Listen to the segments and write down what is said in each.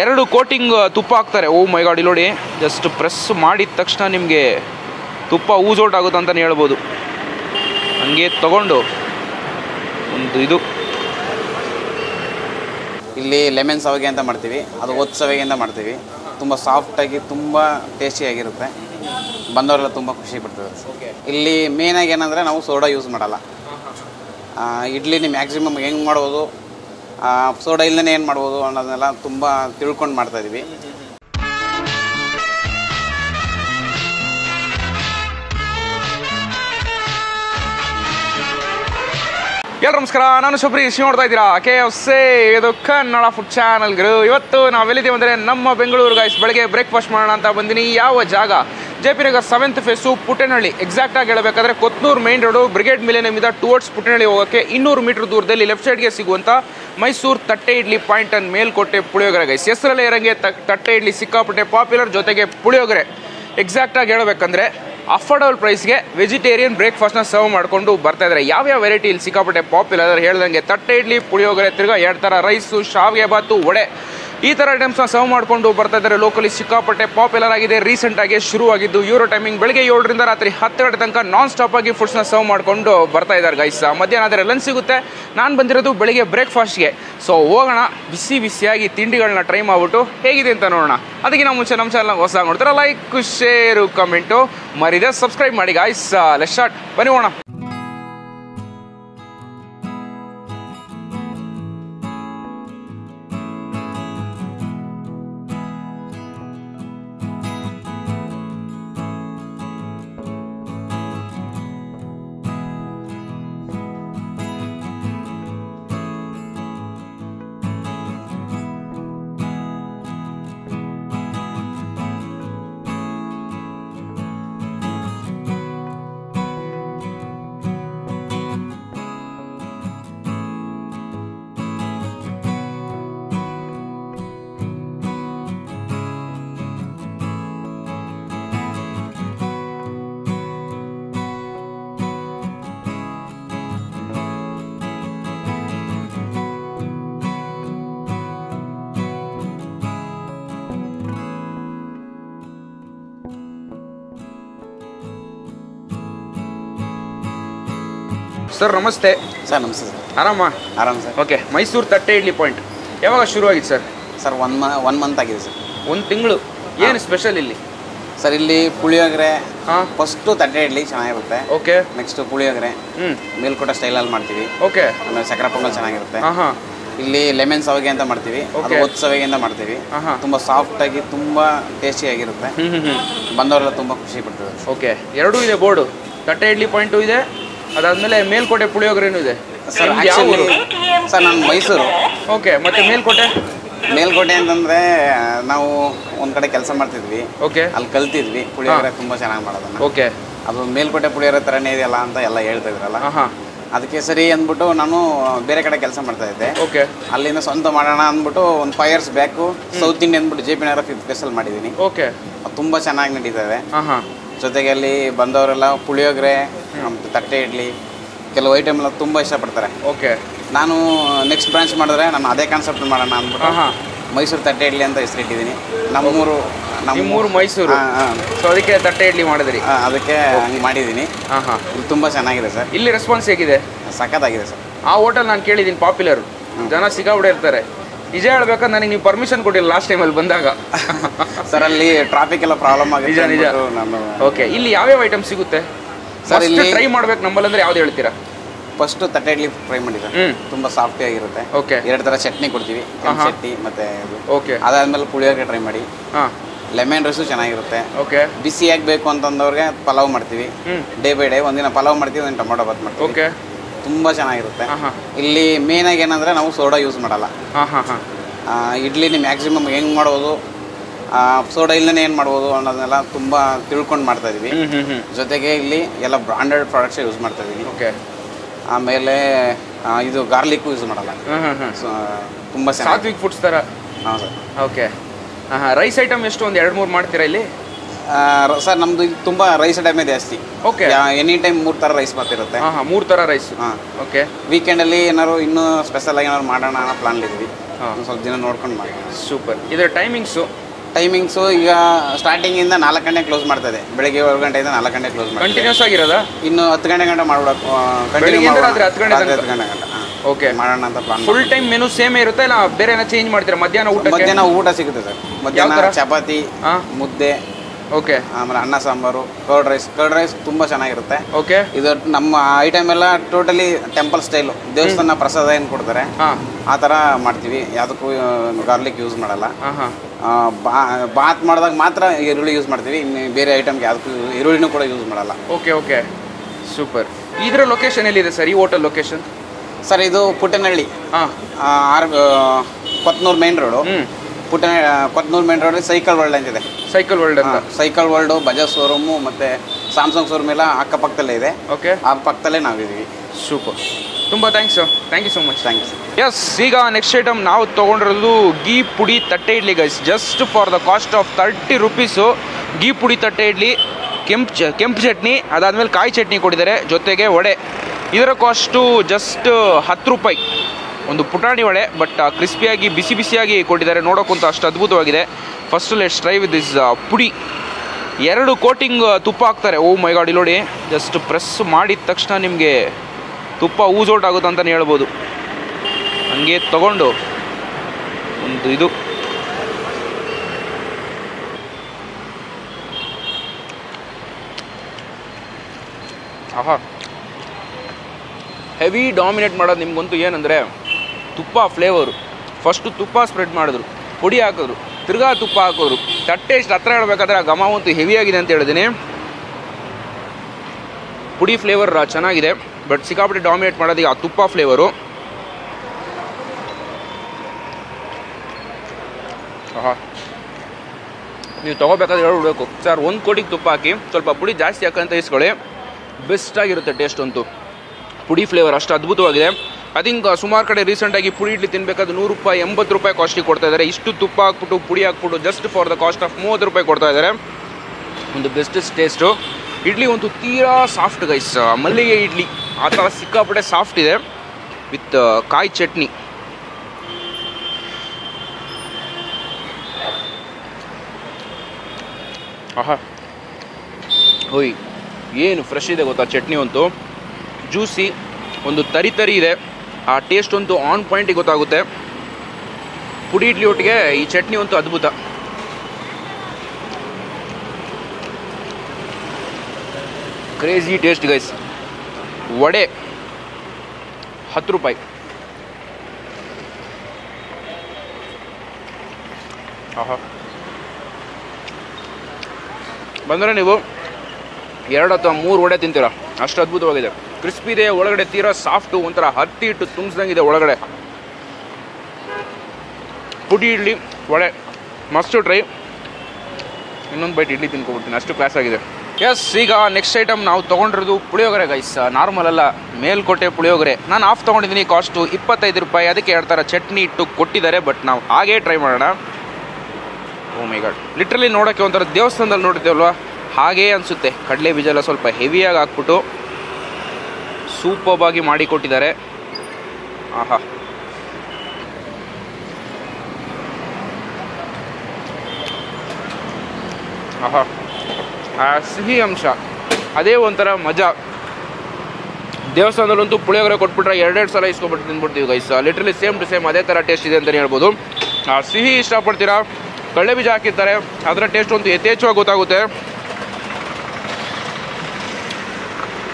ಎರಡು ಕೋಟಿಂಗ್ ತುಪ್ಪ ಹಾಕ್ತಾರೆ. ಓ ಮೈ ಗಾಡಿ ನೋಡಿ ಜಸ್ಟ್ ಪ್ರೆಸ್ ಮಾಡಿದ ತಕ್ಷಣ ನಿಮಗೆ ತುಪ್ಪ ಊಸೌಟ್ ಆಗುತ್ತೆ ಅಂತಲೇ ಹೇಳ್ಬೋದು. ಹಂಗೆ ತಗೊಂಡು ಒಂದು ಇದು. ಇಲ್ಲಿ ಲೆಮನ್ ಸವಿಗೆ ಅಂತ ಮಾಡ್ತೀವಿ. ಅದು ಒತ್ತು ಸವಿಗೆ ಅಂತ ಮಾಡ್ತೀವಿ. ತುಂಬ ಸಾಫ್ಟಾಗಿ ತುಂಬ ಟೇಸ್ಟಿಯಾಗಿರುತ್ತೆ ಬಂದವರೆಲ್ಲ ತುಂಬ ಖುಷಿ ಪಡ್ತದೆ ಇಲ್ಲಿ ಮೇನಾಗಿ ಏನಂದರೆ ನಾವು ಸೋಡಾ ಯೂಸ್ ಮಾಡಲ್ಲ. ಇಡ್ಲಿನ ಮ್ಯಾಕ್ಸಿಮಮ್ ಹೆಂಗೆ ಮಾಡ್ಬೋದು? ಸೋಡಾ ಇಲ್ಲದೇ ಏನು ಮಾಡ್ಬೋದು ಅನ್ನೋದನ್ನೆಲ್ಲ ತುಂಬ ತಿಳ್ಕೊಂಡು ಮಾಡ್ತಾಯಿದ್ವಿ ಎಲ್ಲ ನಮಸ್ಕಾರ, ನಾನು ಸುಪ್ರೀಶ್ ನೋಡ್ತಾ ಇದ್ದೀರಾ? ಕೆ ಎಫ್ ಸಿ ಇದು ಕನ್ನಡ ಫುಡ್ ಚಾನಲ್ಗಳು ಇವತ್ತು ನಾವೆಲ್ಲಿದ್ದೀವಿ ಅಂದರೆ ನಮ್ಮ ಬೆಂಗಳೂರು ಗಾಯ್ಸ್ ಬೆಳಗ್ಗೆ ಬ್ರೇಕ್ಫಾಸ್ಟ್ ಮಾಡೋಣ ಅಂತ ಬಂದಿನಿ. ಯಾವ ಜಾಗ? J P Nagar seventh phase Puttanahalli. Exact ಆಗಿ ಹೇಳಬೇಕಾದ್ರೆ ಕೊತ್ನೂರು ಮೇನ್ ರೋಡು ಬ್ರಿಗೇಡ್ ಮಿಲೇನಿಯಮಿಂದ ಟುವರ್ಡ್ಸ್ ಪುಟ್ಟನಹಳ್ಳಿ ಹೋಗೋಕ್ಕೆ ಇನ್ನೂರು ಮೀಟರ್ ದೂರದಲ್ಲಿ ಲೆಫ್ಟ್ ಸೈಡ್ಗೆ ಸಿಗುವಂಥ ಮೈಸೂರು ತಟ್ಟೆ idli point and Melkote puliyogare guys ಹೆಸರಲ್ಲೇ ಇರಂಗೆ ತಟ್ಟೆ ಇಡ್ಲಿ ಸಿಕ್ಕಾಪಟ್ಟೆ ಪಾಪ್ಯುಲರ್ ಜೊತೆಗೆ ಪುಳಿಯೋಗರೆ. ಎಕ್ಸಾಕ್ಟ್ ಆಗಿ ಹೇಳಬೇಕಂದ್ರೆ ಅಫೋರ್ಡಬಲ್ ಪ್ರೈಸ್ಗೆ ವೆಜಿಟೇರಿಯನ್ ಬ್ರೇಕ್ಫಾಸ್ಟ್ನ ಸರ್ವ್ ಮಾಡಿಕೊಂಡು ಬರ್ತಾ ಇದ್ದಾರೆ. ಯಾವ್ಯಾವ ವೆರೈಟಿ ಇಲ್ಲಿ ಸಿಕ್ಕಾಪಟ್ಟೆ ಪಾಪ್ಯುಲರ್ ಹೇಳ್ದಂಗೆ ತಟ್ಟೆ ಇಡ್ಲಿ ಪುಳಿಯೋಗರೆ, ತಿರ್ಗಾ ಎರಡು ಥರ ರೈಸು ಶಾವಿಗೆ ಬಾತು ವಡೆ. ಈ ಥರ ಐಟಮ್ಸ್ನ ಸರ್ವ್ ಮಾಡಿಕೊಂಡು ಬರ್ತಾ ಇದ್ದಾರೆ. ಲೋಕಲಿ ಸಿಕ್ಕಾಪಟ್ಟೆ ಪಾಪ್ಯುಲರ್ ಆಗಿದೆ. ರೀಸೆಂಟಾಗಿ ಶುರುವಾಗಿದ್ದು ಯೂರೋ ಟೈಮಿಂಗ್ ಬೆಳಗ್ಗೆ ಏಳರಿಂದ ರಾತ್ರಿ ಹತ್ತು ಗಂಟೆ ತನಕ ನಾನ್ ಸ್ಟಾಪ್ ಆಗಿ ಫುಡ್ಸ್ನ ಸರ್ವ್ ಮಾಡಿಕೊಂಡು ಬರ್ತಾ ಇದ್ದಾರೆ ಗೈಸ್ ಮಧ್ಯಾಹ್ನ ಆದರೆ ಲಂಚ್ ಸಿಗುತ್ತೆ. ನಾನು ಬಂದಿರೋದು ಬೆಳಿಗ್ಗೆ ಬ್ರೇಕ್ಫಾಸ್ಟ್ಗೆ ಸೊ ಹೋಗೋಣ. ಬಿಸಿ ಬಿಸಿಯಾಗಿ ತಿಂಡಿಗಳನ್ನ ಟ್ರೈ ಮಾಡ್ಬಿಟ್ಟು ಹೇಗಿದೆ ಅಂತ ನೋಡೋಣ. ಅದಕ್ಕಿಂತ ಮುಂಚೆ ನಮ್ಮ ಚಾನಲ್ ಹೊಸ ನೋಡ್ತಾರೆ ಲೈಕ್ ಶೇರು ಕಮೆಂಟು ಮರಿದೆ ಸಬ್ಸ್ಕ್ರೈಬ್ ಮಾಡಿ ಗಾಯ್ಸ್ ಲೆಸ್ ಶಾರ್ಟ್ ಬನ್ನಿ ಹೋಗೋಣ. ಸರ್ ನಮಸ್ತೆ. ಸರ್ ನಮಸ್ತೆ ಸರ್. ಆರಾಮ? ಆರಾಮ ಸರ್. ಓಕೆ ಮೈಸೂರು ತಟ್ಟೆ ಇಡ್ಲಿ ಪಾಯಿಂಟ್. ಯಾವಾಗ ಶುರುವಾಗಿತ್ತು ಸರ್? ಸರ್ ಒನ್ ಮ ಒನ್ ಮಂತ್ ಆಗಿದೆ ಸರ್. ಒಂದು ತಿಂಗಳು. ಏನು ಸ್ಪೆಷಲ್ ಇಲ್ಲಿ? ಸರ್ ಇಲ್ಲಿ ಪುಳಿಯೋಗರೆ ಹಾಂ. ಫಸ್ಟು ತಟ್ಟೆ ಇಡ್ಲಿ ಚೆನ್ನಾಗಿರುತ್ತೆ. ಓಕೆ. ನೆಕ್ಸ್ಟು ಪುಳಿಯೋಗರೆ ಹ್ಞೂ ಮೇಲ್ಕೋಟ ಸ್ಟೈಲಲ್ಲಿ ಮಾಡ್ತೀವಿ. ಓಕೆ. ಆಮೇಲೆ ಸಕ್ಕರೆ ಪೊಂಗಲ್ ಚೆನ್ನಾಗಿರುತ್ತೆ. ಹಾಂ ಹಾಂ. ಇಲ್ಲಿ ಲೆಮನ್ ಸವಿಗೆ ಅಂತ ಮಾಡ್ತೀವಿ. ಅದು. ಒತ್ತು ಸವಿಗೆ ಅಂತ ಮಾಡ್ತೀವಿ. ತುಂಬ ಸಾಫ್ಟಾಗಿ ತುಂಬ ಟೇಸ್ಟಿಯಾಗಿರುತ್ತೆ ಬಂದವರೆಲ್ಲ ತುಂಬ ಖುಷಿ ಪಡ್ತದೆ ಓಕೆ ಎರಡೂ ಇದೆ ಬೋರ್ಡು. ತಟ್ಟೆ ಇಡ್ಲಿ ಪಾಯಿಂಟು ಇದೆ. ಅದಾದಮೇಲೆ ಮೇಲ್ಕೋಟೆ ಪುಳಿಯೋಗರೆನೂ ಇದೆ? ಸರ್ ನಾನು ಮೈಸೂರು. ಓಕೆ ಮತ್ತೆ ಮೇಲ್ಕೋಟೆ? ಮೇಲ್ಕೋಟೆ ಅಂತಂದ್ರೆ ನಾವು ಒಂದ್ ಕಡೆ ಕೆಲಸ ಮಾಡ್ತಿದ್ವಿ. ಓಕೆ ಅಲ್ಲಿ ಕಲ್ತಿದ್ವಿ. ಪುಳಿಯೋಗರೆ ತುಂಬಾ ಚೆನ್ನಾಗಿ ಮಾಡೋದನ್ನ. ಓಕೆ ಅದು ಮೇಲ್ಕೋಟೆ ಪುಳಿಯೋಗರೆ ತರನೇ ಇದೆಯಲ್ಲ ಅಂತ ಎಲ್ಲ ಹೇಳ್ತಾ ಇದ್ರಲ್ಲ. ಅದಕ್ಕೆ ಸರಿ ಅಂದ್ಬಿಟ್ಟು ನಾನು ಬೇರೆ ಕಡೆ ಕೆಲಸ ಮಾಡ್ತಾ ಇದ್ದೆ. ಓಕೆ ಅಲ್ಲಿಂದ ಸ್ವಂತ ಮಾಡೋಣ ಅಂದ್ಬಿಟ್ಟು ಒಂದು five years back South Indian ಅಂದ್ಬಿಟ್ಟು ಜೆ ಪಿ ನಗರ ಫಿಫ್ತ್ ಪ್ಲೇಸಲ್ಲಿ ಮಾಡಿದ್ದೀನಿ. ಓಕೆ ಅದು ತುಂಬ ಚೆನ್ನಾಗಿ ನಡೀತಾ ಇದೆ. ಜೊತೆಗೆ ಅಲ್ಲಿ ಬಂದವರೆಲ್ಲ ಪುಳಿಯೋಗರೆ ಆಮೇಲೆ ತಟ್ಟೆ ಇಡ್ಲಿ ಕೆಲವು ಐಟಮ್ ಎಲ್ಲ ತುಂಬ ಇಷ್ಟಪಡ್ತಾರೆ. ಓಕೆ ನಾನು ನೆಕ್ಸ್ಟ್ ಬ್ರಾಂಚ್ ಮಾಡಿದ್ರೆ ನಾನು ಅದೇ ಕಾನ್ಸೆಪ್ಟ್ ಮಾಡೋಣ ಅಂದ್ಬಿಟ್ಟು ಮೈಸೂರು ತಟ್ಟೆ ಇಡ್ಲಿ ಅಂತ ಹೆಸರಿಟ್ಟಿದ್ದೀನಿ. ನಮ್ಮೂರು ನಮ್ಮೂರು ಮೈಸೂರು? ಸೊ ಅದಕ್ಕೆ ತಟ್ಟೆ ಇಡ್ಲಿ ಮಾಡಿದ್ರಿ? ಅದಕ್ಕೆ ಹಂಗೆ ಮಾಡಿದ್ದೀನಿ. ಹಾಂ ಹಾಂ ಇದು ತುಂಬ ಚೆನ್ನಾಗಿದೆ ಸರ್. ಇಲ್ಲಿ ರೆಸ್ಪಾನ್ಸ್ ಹೇಗಿದೆ? ಸಖತ್ತಾಗಿದೆ ಸರ್. ಆ ಹೋಟೆಲ್ ನಾನು ಕೇಳಿದ್ದೀನಿ ಪಾಪ್ಯುಲರ್ ಜನ ಸಿಗಾಬಿಡ ಇರ್ತಾರೆ. ನಿಜ ಹೇಳ್ಬೇಕಂದ್ರೆ ನನಗೆ ನೀವು ಪರ್ಮಿಷನ್ ಕೊಟ್ಟಿಲ್ಲ ಲಾಸ್ಟ್ ಟೈಮಲ್ಲಿ ಬಂದಾಗ. ಸರ್ ಅಲ್ಲಿ ಟ್ರಾಫಿಕ್ ಎಲ್ಲ ಪ್ರಾಬ್ಲಮ್ ಆಗಿದೆ ನಿಜ. ನಿಜ ಓಕೆ ಇಲ್ಲಿ ಯಾವ್ಯಾವ ಐಟಮ್ ಸಿಗುತ್ತೆ? ಸರ್ ಇಲ್ಲಿ ಟ್ರೈ ಮಾಡ್ಬೇಕು ನಮ್ಮಲ್ಲಂದ್ರೆ ಯಾವ್ದು ಹೇಳ್ತೀರಾ? ಫಸ್ಟ್ ತಟ್ಟೆ ಇಡ್ಲಿ ಫ್ರೈ ಮಾಡಿದ್ರೆ ತುಂಬಾ ಸಾಫ್ಟ್ ಆಗಿರುತ್ತೆ ಓಕೆ ಎರಡು ತರ ಚಟ್ನಿ ಕೊಡ್ತೀವಿ ಕೆಂಪು. ಚಟ್ನಿ ಮತ್ತೆ ಇದು. ಓಕೆ ಅದಾದ್ಮೇಲೆ ಪುಳಿಯೋಗರೆ ಟ್ರೈ ಮಾಡಿ. ಹಾಂ. ಲೆಮನ್ ರೈಸು ಚೆನ್ನಾಗಿರುತ್ತೆ. ಓಕೆ ಬಿಸಿ ಆಗಬೇಕು ಅಂತಂದವ್ರಿಗೆ ಪಲಾವ್ ಮಾಡ್ತೀವಿ. ಡೇ ಬೈ ಡೇ ಒಂದಿನ ಪಲಾವ್ ಮಾಡ್ತೀವಿ ಒಂದಿನ ಟೊಮೊಟೊ ಬಾತ್ ಮಾಡ್ತೀವಿ. ಓಕೆ ತುಂಬ ಚೆನ್ನಾಗಿರುತ್ತೆ. ಇಲ್ಲಿ ಮೇನ್ ಮೇನಾಗಿ ಏನಂದ್ರೆ ನಾವು ಸೋಡಾ ಯೂಸ್ ಮಾಡಲ್ಲ. ಇಡ್ಲಿ ಹಾಂ ಹಾಂ ಆ, ಇಡ್ಲಿನ ಮ್ಯಾಕ್ಸಿಮಮ್ ಹೆಂಗ್ ಮಾಡ್ಬೋದು ಸೋಡಾ ಇಲ್ಲೇ ಏನು ಮಾಡ್ಬೋದು ಅನ್ನೋದನ್ನೆಲ್ಲ ತುಂಬ ತಿಳ್ಕೊಂಡು ಮಾಡ್ತಾ ಇದೀವಿ. ಜೊತೆಗೆ ಇಲ್ಲಿ ಎಲ್ಲ ಬ್ರಾಂಡೆಡ್ ಪ್ರಾಡಕ್ಟ್ಸ್ ಯೂಸ್ ಮಾಡ್ತಾ ಇದೀವಿ. ಓಕೆ. ಆಮೇಲೆ ಇದು ಗಾರ್ಲಿಕ್ಕು ಯೂಸ್ ಮಾಡಲ್ಲ. ತುಂಬ ಸಾತ್ವಿಕ್ ಫುಡ್ಸ್ ಥರ ಹಾಂ ಸರ್. ಓಕೆ. ಹಾಂ ರೈಸ್ ಐಟಮ್ ಎಷ್ಟು ಒಂದು ಎರಡು ಮೂರು ಮಾಡ್ತೀರಾ ಇಲ್ಲಿ? ಸರ್ ನಮ್ದು ಇಲ್ಲಿ ತುಂಬ ರೈಸ್ ಐಟಮೇ ಜಾಸ್ತಿ. ಓಕೆ. ಎನಿ ಟೈಮ್ ಮೂರು ಥರ ರೈಸ್ ಬರ್ತಿರುತ್ತೆ. ಹಾಂ ಮೂರು ಥರ ರೈಸ್ ಹಾಂ. ಓಕೆ. ವೀಕೆಂಡಲ್ಲಿ ಏನಾದ್ರು ಇನ್ನೂ ಸ್ಪೆಷಲ್ ಆಗಿ ಏನಾದ್ರು ಮಾಡೋಣ ಅನ್ನೋ ಪ್ಲಾನ್ ಇದ್ವಿ. ಸ್ವಲ್ಪ ದಿನ ನೋಡ್ಕೊಂಡು ಮಾಡಿ ಸೂಪರ್. ಇದರ ಟೈಮಿಂಗ್ಸು ಟೈಮಿಂಗ್ಸು ಈಗ ಸ್ಟಾರ್ಟಿಂಗಿಂದ ನಾಲ್ಕು ಗಂಟೆ ಕ್ಲೋಸ್ ಮಾಡ್ತದೆ. ಬೆಳಗ್ಗೆ ಏಳು ಗಂಟೆಯಿಂದ ನಾಲ್ಕು ಗಂಟೆ ಕ್ಲೋಸ್ ಮಾಡ್ತದೆ. ಕಂಟಿನ್ಯೂಸ್ ಆಗಿರೋದಾ? ಇನ್ನು ಹತ್ತು ಗಂಟೆ ಗಂಟೆ ಮಾಡ್ಬಿಡಕ್ಕೆ ಕಂಟಿನ್ಯೂ ರಾತ್ರಿ ಹತ್ತು ಗಂಟೆ? ಹತ್ತು ಗಂಟೆ ಗಂಟೆ ಓಕೆ ಮಾಡೋಣ ಅಂತ plan full time menu same ಇರುತ್ತೆ ಇಲ್ಲ ಬೇರೆ ಏನೋ ಚೇಂಜ್ ಮಾಡ್ತೀರಾ? ಮಧ್ಯಾಹ್ನ ಊಟ ಮಧ್ಯಾಹ್ನ ಊಟ ಸಿಗುತ್ತೆ ಸರ್. ಮಧ್ಯಾಹ್ನ ಚಪಾತಿ ಮುದ್ದೆ ಓಕೆ ಆಮೇಲೆ ಅನ್ನ sambar curd rice curd rice ತುಂಬ ಚೆನ್ನಾಗಿರುತ್ತೆ. ಓಕೆ ಇದು ನಮ್ಮ ಐಟಮ್ ಎಲ್ಲ ಟೋಟಲಿ ಟೆಂಪಲ್ ಸ್ಟೈಲು ದೇವಸ್ಥಾನ ಪ್ರಸಾದ ಏನು ಕೊಡ್ತಾರೆ? ಆ ಥರ ಮಾಡ್ತೀವಿ. ಯಾವುದಕ್ಕೂ ಗಾರ್ಲಿಕ್ ಯೂಸ್ ಮಾಡಲ್ಲ. ಹಾಂ ಹಾಂ. ಆ, ಬಾ ಬಾತ್ ಮಾಡಿದಾಗ ಮಾತ್ರ ಈರುಳ್ಳಿ ಯೂಸ್ ಮಾಡ್ತೀವಿ. ಇನ್ನು ಬೇರೆ ಐಟಮ್ಗೆ ಯಾವುದಕ್ಕೂ ಈರುಳ್ಳಿನೂ ಕೂಡ ಯೂಸ್ ಮಾಡಲ್ಲ. Okay okay. ಸೂಪರ್. ಇದರ ಲೊಕೇಶನ್ ಎಲ್ಲಿದೆ ಸರ್? ಈ ಹೋಟೆಲ್ ಲೊಕೇಶನ್ ಸರ್ ಇದು ಪುಟ್ಟನಹಳ್ಳಿ. ಹಾಂ. ಆರ್ ಕೊತ್ನೂರು ಮೇನ್ ರೋಡು ಹ್ಞೂ ಪುಟ್ಟನ ಕೊತ್ನೂರು ಮೇನ್ ರೋಡಲ್ಲಿ ಸೈಕಲ್ ವರ್ಲ್ಡ್ ಅಂತಿದೆ ಸೈಕಲ್ ವರ್ಲ್ಡ್ ಅಂತ. ಸೈಕಲ್ ವರ್ಲ್ಡು ಬಜಾಜ್ ಶೋರೂಮು ಮತ್ತು ಸ್ಯಾಮ್ಸಂಗ್ ಶೋರೂಮ್ ಎಲ್ಲ ಅಕ್ಕಪಕ್ಕದಲ್ಲೇ ಇದೆ. ಓಕೆ ಆ ಪಕ್ಕದಲ್ಲೇ ನಾವಿದ್ದೀವಿ. ಸೂಪರ್. ತುಂಬ thanks thank you so much thanks yes ಈಗ ನೆಕ್ಸ್ಟ್ ಐಟಮ್ ನಾವು ತೊಗೊಂಡಿರೋದು ಗೀ ಪುಡಿ ತಟ್ಟೆ idli guys just for the cost of thirty rupees ghee ಪುಡಿ ತಟ್ಟೆ ಇಡ್ಲಿ ಕೆಂಪು ಚ ಕೆಂಪು ಚಟ್ನಿ ಅದಾದಮೇಲೆ ಕಾಯಿ ಚಟ್ನಿ ಕೊಟ್ಟಿದ್ದಾರೆ. ಜೊತೆಗೆ ವಡೆ. ಇದರ ಕಾಸ್ಟು ಜಸ್ಟ್ ಹತ್ತು ರೂಪಾಯಿ. ಒಂದು ಪುಟಾಣಿ ವಡೆ ಬಟ್ ಕ್ರಿಸ್ಪಿಯಾಗಿ ಬಿಸಿ ಬಿಸಿಯಾಗಿ ಕೊಟ್ಟಿದ್ದಾರೆ. ನೋಡೋಕ್ಕಂತೂ ಅಷ್ಟು ಅದ್ಭುತವಾಗಿದೆ. First let's try with this ಪುಡಿ. ಎರಡು ಕೋಟಿಂಗ್ ತುಪ್ಪ ಹಾಕ್ತಾರೆ. ಓ ಮೈ ಗಾಡ್ ಇಲ್ಲಿ ನೋಡಿ. ಜಸ್ಟ್ ಪ್ರೆಸ್ ಮಾಡಿದ ತಕ್ಷಣ ನಿಮಗೆ ತುಪ್ಪ ಊಸೋಟ್ ಆಗುತ್ತೆ ಅಂತಲೇ ಹೇಳ್ಬೋದು. ಹಂಗೆ ತಗೊಂಡು ಒಂದು ಇದು. ಆಹಾ. ಹೆವಿ ಡಾಮಿನೇಟ್ ಮಾಡೋದು ನಿಮಗಂತೂ ಏನಂದರೆ ತುಪ್ಪ ಫ್ಲೇವರು ಫಸ್ಟು ತುಪ್ಪ ಸ್ಪ್ರೆಡ್ ಮಾಡಿದ್ರು, ಪುಡಿ ಹಾಕಿದ್ರು, ತಿರ್ಗಾ ತುಪ್ಪ ಹಾಕೋರು ತಟ್ಟೆ ಇಷ್ಟು ಹತ್ರ ಹೇಳ್ಬೇಕಾದ್ರೆ ಆ ಘಮ ಹೆವಿಯಾಗಿದೆ ಅಂತ ಹೇಳಿದ್ದೀನಿ. ಪುಡಿ ಫ್ಲೇವರ್ ಚೆನ್ನಾಗಿದೆ. ಬಟ್ ಸಿಕ್ಕಾಪಟ್ಟೆ ಡಾಮಿನೇಟ್ ಮಾಡೋದು ಆ ತುಪ್ಪ ಫ್ಲೇವರು ಹಾಂ ನೀವು ತೊಗೋಬೇಕಾದ್ರೆ ಹೇಳ್ಬಿಡ್ಬೇಕು ಸರ್, ಒಂದು ಕೋಟಿಗೆ ತುಪ್ಪ ಹಾಕಿ, ಸ್ವಲ್ಪ ಪುಡಿ ಜಾಸ್ತಿ ಹಾಕಂತ ಇಸ್ಕೊಳ್ಳಿ. ಬೆಸ್ಟಾಗಿರುತ್ತೆ ಟೇಸ್ಟ್ ಅಂತೂ. ಪುಡಿ ಫ್ಲೇವರ್ ಅಷ್ಟು ಅದ್ಭುತವಾಗಿದೆ. ಐ ಥಿಂಕ್ ಸುಮಾರು ಕಡೆ ರೀಸೆಂಟಾಗಿ ಪುಡಿ ಇಡ್ಲಿ ತಿನ್ಬೇಕಾದ್ರೆ ನೂರು ರೂಪಾಯಿ, ಎಂಬತ್ತು ರೂಪಾಯಿ ಕಾಸ್ಟಿಗೆ ಕೊಡ್ತಾ ಇದ್ದಾರೆ. ಇಷ್ಟು ತುಪ್ಪ ಹಾಕ್ಬಿಟ್ಟು, ಪುಡಿ ಹಾಕ್ಬಿಟ್ಟು just for the cost of ಮೂವತ್ತು ರೂಪಾಯಿ ಕೊಡ್ತಾ ಇದ್ದಾರೆ. ಒಂದು ಬೆಸ್ಟ್ ಟೇಸ್ಟು ಇಡ್ಲಿ ಒಂದು ತೀರಾ ಸಾಫ್ಟ್ ಗೈಸ್ ಮಲ್ಲಿಗೆ ಇಡ್ಲಿ. ಆ ಥರ ಸಿಕ್ಕಾಪಟ್ಟೆ ಸಾಫ್ಟ್ ಇದೆ ವಿತ್ ಕಾಯಿ ಚಟ್ನಿ. ಆಹಾ. ಹೋಯ್ ಏನು ಫ್ರೆಶ್ ಇದೆ ಗೊತ್ತಾ ಚಟ್ನಿ ಅಂತೂ? ಜ್ಯೂಸಿ, ಒಂದು ತರಿ ತರಿ ಇದೆ. ಆ ಟೇಸ್ಟ್ ಅಂತೂ ಆನ್ ಪಾಯಿಂಟಿಗೆ ಗೊತ್ತಾಗುತ್ತೆ. ಪುಡಿ ಇಡ್ಲಿ ಒಟ್ಟಿಗೆ ಈ ಚಟ್ನಿ ಅಂತೂ ಅದ್ಭುತ. ಕ್ರೇಜಿ ಟೇಸ್ಟ್ ಗೈಸ್ ವಡೆ ಹತ್ತು ರೂಪಾಯಿ. ಆಹಾ. ಬಂದರೆ ನೀವು ಎರಡು ಅಥವಾ ಮೂರು ವಡೆ ತಿಂತೀರ. ಅಷ್ಟು ಅದ್ಭುತವಾಗಿದೆ. ಕ್ರಿಸ್ಪಿ ಇದೆ ಒಳಗಡೆ ತೀರಾ ಸಾಫ್ಟು, ಒಂಥರ ಹತ್ತಿ ಇಟ್ಟು ತುಂಬಿಸ್ದಂಗಿದೆ ಒಳಗಡೆ. ಪುಡಿ ಇಡ್ಲಿ, ವಡೆ. ಮಸ್ತು ಟ್ರೈ ಇನ್ನೊಂದು ಬೈಟ್ ಇಡ್ಲಿ ತಿನ್ಕೊಬಿಡ್ತೀನಿ. ಅಷ್ಟು ಕ್ಲಾಸ್ ಆಗಿದೆ. ಎಸ್ ಈಗ ನೆಕ್ಸ್ಟ್ ಐಟಮ್ ನಾವು ತೊಗೊಂಡಿರೋದು ಪುಳಿಯೋಗರೆ ಗೈಸ್ ನಾರ್ಮಲ್ ಅಲ್ಲ, ಮೇಲ್ಕೋಟೆ ಪುಳಿಯೋಗರೆ. ನಾನು ಆಫ್ ತೊಗೊಂಡಿದ್ದೀನಿ ಕಾಸ್ಟು ಇಪ್ಪತ್ತೈದು ರೂಪಾಯಿ. ಅದಕ್ಕೆ ಎರಡು ಥರ ಚಟ್ನಿ ಇಟ್ಟು ಕೊಟ್ಟಿದ್ದಾರೆ ಬಟ್ ನಾವು ಹಾಗೇ ಟ್ರೈ ಮಾಡೋಣ. ಓ ಮೈ ಗಾಡ್ ಲಿಟ್ರಲಿ ನೋಡೋಕ್ಕೆ ಒಂಥರ ದೇವಸ್ಥಾನದಲ್ಲಿ ನೋಡಿದ್ದೇವಲ್ವಾ ಹಾಗೇ ಅನಿಸುತ್ತೆ. ಕಡಲೆ ಬೀಜ ಎಲ್ಲ ಸ್ವಲ್ಪ ಹೆವಿಯಾಗಿ ಹಾಕ್ಬಿಟ್ಟು ಸೂಪರ್ಬಾಗಿ ಮಾಡಿ ಕೊಟ್ಟಿದ್ದಾರೆ. ಆಹಾ. ಆಹಾ. ಆ ಸಿಹಿ ಅಂಶ. ಅದೇ ಒಂಥರ ಮಜಾ. ದೇವಸ್ಥಾನದಲ್ಲಂತೂ ಪುಳಿಯೋಗರೆ ಕೊಟ್ಬಿಟ್ರೆ ಎರಡೆರಡು ಸಲ ಇಸ್ಕೊಬಿಟ್ಟು ತಿಂದ್ಬಿಡ್ತೀವಿ guys literally same to same ಅದೇ ಥರ ಟೇಸ್ಟ್ ಇದೆ ಅಂತಲೇ ಹೇಳ್ಬೋದು. ಆ, ಸಿಹಿ ಇಷ್ಟಪಡ್ತೀರಾ? ಕಳ್ಳೆ ಬೀಜ ಹಾಕಿರ್ತಾರೆ. ಅದರ ಟೇಸ್ಟ್ ಒಂದು ಯಥೇಚ್ಛವಾಗಿ ಗೊತ್ತಾಗುತ್ತೆ.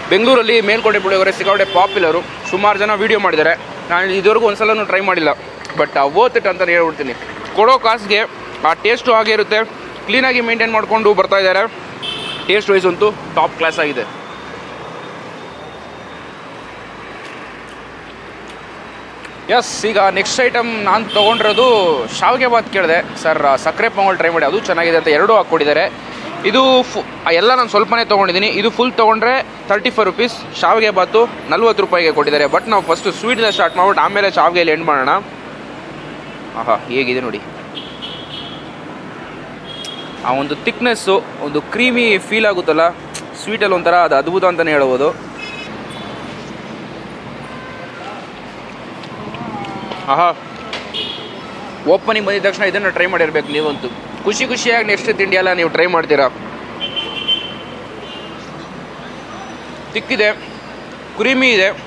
ಬೆಂಗಳೂರಲ್ಲಿ ಮೇಲ್ಕೋಟೆ ಪುಳಿಯೋಗರೆ ಸಿಕ್ಕಾಪಟ್ಟೆ ಪಾಪ್ಯುಲರು ಸುಮಾರು ಜನ ವೀಡಿಯೋ ಮಾಡಿದ್ದಾರೆ. ನಾನು ಇದುವರೆಗೂ ಒಂದ್ಸಲನೂ ಟ್ರೈ ಮಾಡಿಲ್ಲ. ಬಟ್ ಓತ್ ಇಟ್ ಅಂತಲೇ ಹೇಳ್ಬಿಡ್ತೀನಿ. ಕೊಡೋ ಕಾಸಿಗೆ ಆ ಟೇಸ್ಟು ಹಾಗೆ ಇರುತ್ತೆ. ಕ್ಲೀನಾಗಿ ಮೇಂಟೈನ್ ಮಾಡಿಕೊಂಡು ಬರ್ತಾ ಇದ್ದಾರೆ. ಟೇಸ್ಟ್ ವೈಸ್ ಅಂತೂ ಟಾಪ್ ಕ್ಲಾಸ್ ಆಗಿದೆ. ಎಸ್ ಈಗ ನೆಕ್ಸ್ಟ್ ಐಟಮ್ ನಾನು ತೊಗೊಂಡಿರೋದು ಶಾವಿಗೆ ಬಾತ್ ಕೇಳಿದೆ. ಸರ್ ಸಕ್ಕರೆ ಪೊಂಗಲ್ ಟ್ರೈ ಮಾಡಿ, ಅದು ಚೆನ್ನಾಗಿದೆ ಅಂತ ಎರಡೂ ಹಾಕ್ಕೊಟ್ಟಿದ್ದಾರೆ. ಇದು ಫು ಎಲ್ಲ ನಾನು ಸ್ವಲ್ಪನೇ ತೊಗೊಂಡಿದ್ದೀನಿ. ಇದು ಫುಲ್ ತೊಗೊಂಡ್ರೆ ತರ್ಟಿ ಫೈವ್ ರುಪೀಸ್ ಶಾವಿಗೆ ಬಾತು ನಲ್ವತ್ತು ರೂಪಾಯಿಗೆ ಕೊಟ್ಟಿದ್ದಾರೆ. ಬಟ್ ನಾವು ಫಸ್ಟು ಸ್ವೀಟ್ನ ಸ್ಟಾರ್ಟ್ ಮಾಡ್ಬಿಟ್ಟು ಆಮೇಲೆ ಶಾವಿಗೆಯಲ್ಲಿ ಎಂಡ್ ಮಾಡೋಣ. ಆಹಾ, ಹೇಗಿದೆ ನೋಡಿ. ಆ ಒಂದು ತಿಕ್ನೆಸ್ಸು ಒಂದು ಕ್ರೀಮಿ ಫೀಲ್ ಆಗುತ್ತಲ್ಲ ಸ್ವೀಟಲ್ಲಿ ಒಂಥರ ಅದು ಅದ್ಭುತ ಅಂತಲೇ ಹೇಳ್ಬೋದು. ಆಹಾ. ಓಪನಿಂಗ್ ಬಂದಿದ ತಕ್ಷಣ ಇದನ್ನು ಟ್ರೈ ಮಾಡಿರ್ಬೇಕು ನೀವಂತೂ. ಖುಷಿ ಖುಷಿಯಾಗಿ ನೆಕ್ಸ್ಟ್ ತಿಂಡಿ ಎಲ್ಲ ನೀವು ಟ್ರೈ ಮಾಡ್ತೀರಾ? ತಿಕ್ಕಿದೆ ಕ್ರೀಮಿ ಇದೆ.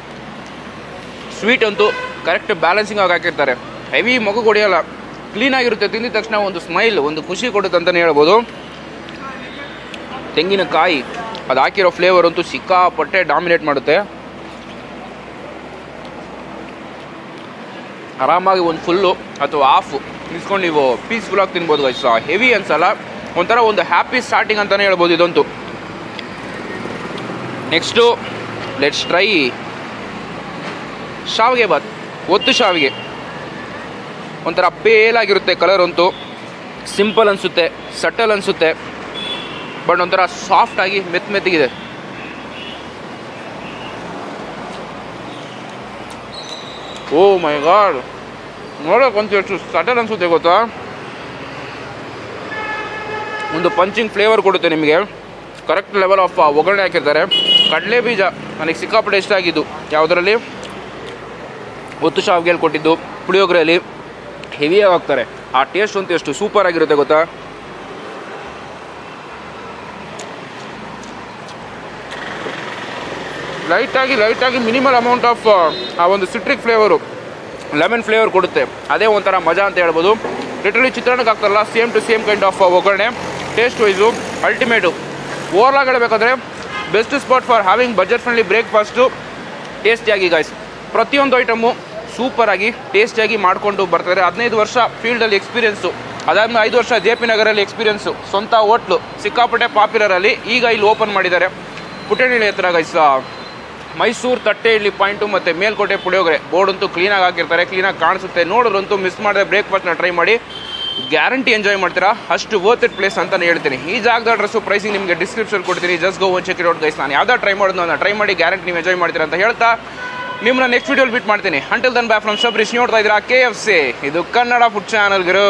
ಸ್ವೀಟ್ ಅಂತೂ ಕರೆಕ್ಟ್ ಬ್ಯಾಲೆನ್ಸಿಂಗ್ ಆಗಿ ಹಾಕಿರ್ತಾರೆ. ಹೆವಿ ಮಗು ಹೊಡೆಯಲ್ಲ ಕ್ಲೀನಾಗಿರುತ್ತೆ ತಿಂದಿದ ತಕ್ಷಣ ಒಂದು ಸ್ಮೈಲ್, ಒಂದು ಖುಷಿ ಕೊಡುತ್ತೆ ಅಂತಲೇ ಹೇಳ್ಬೋದು. ತೆಂಗಿನಕಾಯಿ ಅದು ಹಾಕಿರೋ ಫ್ಲೇವರ್ ಅಂತೂ ಸಿಕ್ಕಾಪಟ್ಟೆ ಡಾಮಿನೇಟ್ ಮಾಡುತ್ತೆ. ಆರಾಮಾಗಿ ಒಂದು ಫುಲ್ಲು ಅಥವಾ ಹಾಫು ನಿಲ್ಸ್ಕೊಂಡು ನೀವು ಪೀಸ್ಫುಲ್ಲಾಗಿ ತಿನ್ಬೋದು ಗೈಸ್ ಹೆವಿ ಅನ್ಸಲ್ಲ, ಒಂಥರ ಒಂದು ಹ್ಯಾಪಿ ಸ್ಟಾರ್ಟಿಂಗ್ ಅಂತಲೇ ಹೇಳ್ಬೋದು ಇದಂತೂ. ನೆಕ್ಸ್ಟು ಲೆಟ್ಸ್ ಟ್ರೈ ಶಾವಿಗೆ ಬಾತ್ ಒತ್ತು ಶಾವಿಗೆ. ಒಂಥರ ಪೇಲಾಗಿರುತ್ತೆ ಕಲರ್ ಅಂತೂ. ಸಿಂಪಲ್ ಅನಿಸುತ್ತೆ ಸಟಲ್ ಅನಿಸುತ್ತೆ ಬಟ್ ಒಂಥರ ಸಾಫ್ಟ್ ಆಗಿ ಮೆತ್ತ ಮೆತ್ತಗಿದೆ. ಓ ಮೈ ಗಾಡ್ ನೋಡೋಕ್ಕಂತೂ ಎಷ್ಟು ಸಟಲ್ ಅನಿಸುತ್ತೆ ಗೊತ್ತಾ? ಒಂದು ಪಂಚಿಂಗ್ ಫ್ಲೇವರ್ ಕೊಡುತ್ತೆ ನಿಮಗೆ. ಕರೆಕ್ಟ್ ಲೆವೆಲ್ ಆಫ್ ಒಗ್ಗರಣೆ ಹಾಕಿರ್ತಾರೆ. ಕಡಲೆ ಬೀಜ ನನಗೆ ಸಿಕ್ಕಾಪಟ್ಟೆ ಇಷ್ಟ ಆಗಿದ್ದು. ಯಾವುದರಲ್ಲಿ? ಒತ್ತು ಶಾವಿಗೆಯಲ್ಲಿ ಕೊಟ್ಟಿದ್ದು, ಪುಳಿಯೋಗರೆಯಲ್ಲಿ. ಹೆವಿಯಾಗಿ ಹಾಕ್ತಾರೆ. ಆ ಟೇಸ್ಟ್ ಅಂತೂ ಎಷ್ಟು ಸೂಪರ್ ಆಗಿರುತ್ತೆ ಗೊತ್ತಾ? ಲೈಟಾಗಿ ಲೈಟಾಗಿ ಮಿನಿಮಲ್ ಅಮೌಂಟ್ ಆಫ್ ಆ ಒಂದು ಸಿಟ್ರಿಕ್ ಫ್ಲೇವರು ಲೆಮನ್ ಫ್ಲೇವರ್ ಕೊಡುತ್ತೆ. ಅದೇ ಒಂಥರ ಮಜಾ ಅಂತ ಹೇಳ್ಬೋದು. ಲಿಟ್ರಲಿ ಚಿತ್ರಾನ್ನಕ್ಕೆ ಹಾಕ್ತಾರಲ್ಲ same to same kind of ಒಗ್ಗರಣೆ. ಟೇಸ್ಟ್ ವೈಸು ಅಲ್ಟಿಮೇಟು ಓವರ್ಲಾಗ್ ಹೇಳಬೇಕಾದ್ರೆ best spot for having budget friendly breakfast ಟೇಸ್ಟಿಯಾಗಿ ಗಾಯ್ಸ್ ಪ್ರತಿಯೊಂದು ಐಟಮು ಸೂಪರಾಗಿ ಟೇಸ್ಟಿಯಾಗಿ ಮಾಡಿಕೊಂಡು ಬರ್ತಾರೆ. ಹದಿನೈದು ವರ್ಷ ಫೀಲ್ಡಲ್ಲಿ ಎಕ್ಸ್ಪೀರಿಯನ್ಸು ಅದಾದ್ಮೇಲೆ ಐದು ವರ್ಷ ಜೆ ಪಿ ನಗರಲ್ಲಿ ಎಕ್ಸ್ಪೀರಿಯನ್ಸು ಸ್ವಂತ ಹೋಟ್ಲು, ಸಿಕ್ಕಾಪಟ್ಟೆ ಪಾಪ್ಯುಲರಲ್ಲಿ ಈಗ ಇಲ್ಲಿ ಓಪನ್ ಮಾಡಿದ್ದಾರೆ. ಪುಟ್ಟಣಿಲಿ ಹತ್ರ ಗೈಸ್ ಮೈಸೂರು ತಟ್ಟೆ ಇಲ್ಲಿ ಪಾಯಿಂಟು ಮತ್ತು ಮೇಲ್ಕೋಟೆ ಪುಳಿಯೋಗರೆ. ಬೋರ್ಡ್ ಅಂತೂ ಕ್ಲೀನಾಗಿ ಹಾಕಿರ್ತಾರೆ. ಕ್ಲೀನಾಗಿ ಕಾಣಿಸುತ್ತೆ. ನೋಡೋರಂತೂ ಮಿಸ್ ಮಾಡದೆ ಬ್ರೇಕ್ಫಾಸ್ಟ್ನ ಟ್ರೈ ಮಾಡಿ. ಗ್ಯಾರಂಟಿ ಎಂಜಾಯ್ ಮಾಡ್ತೀರಾ? ಅಷ್ಟು ವರ್ತ್ ಇಟ್ ಪ್ಲೇಸ್ ಅಂತ ಹೇಳ್ತೀನಿ. ಈ ಜಾಗದ ಅಡ್ರೆಸ್ಸು ಪ್ರೈಸಿಂಗ್ ನಿಮಗೆ ಡಿಸ್ಕ್ರಿಪ್ಷನ್ ಕೊಡ್ತೀನಿ. Just go on check it out guys ನಾನು ಯಾವ್ದು ಟ್ರೈ ಮಾಡೋದು, ನಾನು ಟ್ರೈ ಮಾಡಿ ಗ್ಯಾರಂಟಿ ನೀವು ಎಂಜಾಯ್ ಮಾಡ್ತೀರಾ ಅಂತ ಹೇಳ್ತಾ ನಿಮ್ಮನ್ನ ನೆಕ್ಸ್ಟ್ ವಿಡಿಯೋಲಿ ಬಿಟ್ ಮಾಡ್ತೀನಿ. Until then bye from Shabrish ನೋಡ್ತಾ ಇದ್ದೀರಾ ಕೆ ಎಫ್ ಇದು ಕನ್ನಡ ಫುಡ್ ಚಾನಲ್ ಗುರು.